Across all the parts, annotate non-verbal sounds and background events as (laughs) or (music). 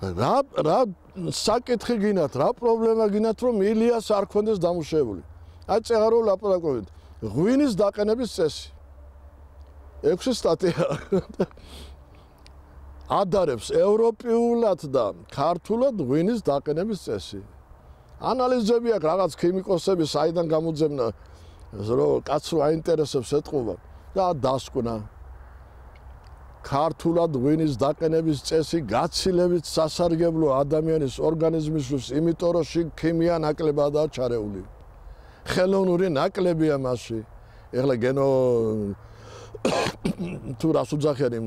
რა რა საკითხი გინათ, რა პრობლემა გინათ, რომ ილიას არ ქონდეს დამუშავებული. აი წეღარო ლაპარაკობთ. ღვინის დაყენების წესი. 6 სტატია. (laughs) ადარებს ევროპულად და ქართულად ღვინის დაყენების წესი. ანალიზები აქვს რაღაც ქიმიკოსები საიდან გამოძებნა რომ კაცს რა ინტერესებს ეთყობა და დასკვნა ქართულად ღვინის დაყენების წესი გაცილებით სასარგებლო ადამიანის ორგანიზმისთვის, იმიტომ რომ შიგ ქიმია ნაკლებადაა ჩარეული. ხელოვნური ნაკლებია მასში. ეხლა გენო თუ რას უძახიან იმ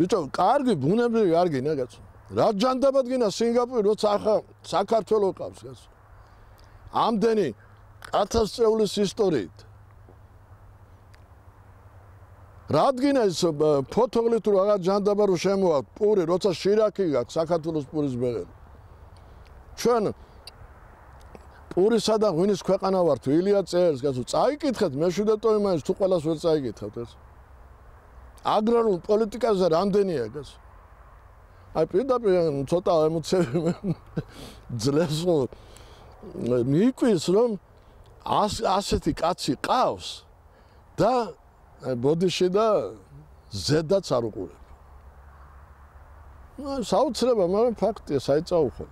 ბიჭო, კარგი ბუნებრივი არ გინა კაცო. რა ჯანდაბად გინა სინგაპური, როცა ახლა საქართველოს ყავს კაცო. ამდენი ათასწლეულის ისტორიით რადგინა ეს ფოთოლი თუ რაღაც ჯანდაბარო შემოვა პური როცა შირაკი გაქვს საქართველოს პურის ბეღელი ჩვენ პურისა და ღვინის ქვეყანა ვართ ილია წერს გასულ წაიკითხეთ მეშვიდე ტოიმანის თუ ყველას ვერ წაიკითხავთ ეს. აგრარულ პოლიტიკაზე რამდენია გას აი პირდაპირ ცოტა ემოციები ძლევს მიყვის რომ ასეთი კაცი ყავს და ბოდიში და ზედაც არ უყურებ. ну, საოცრება, მაგრამ ფაქტია, საერთოდ უხო.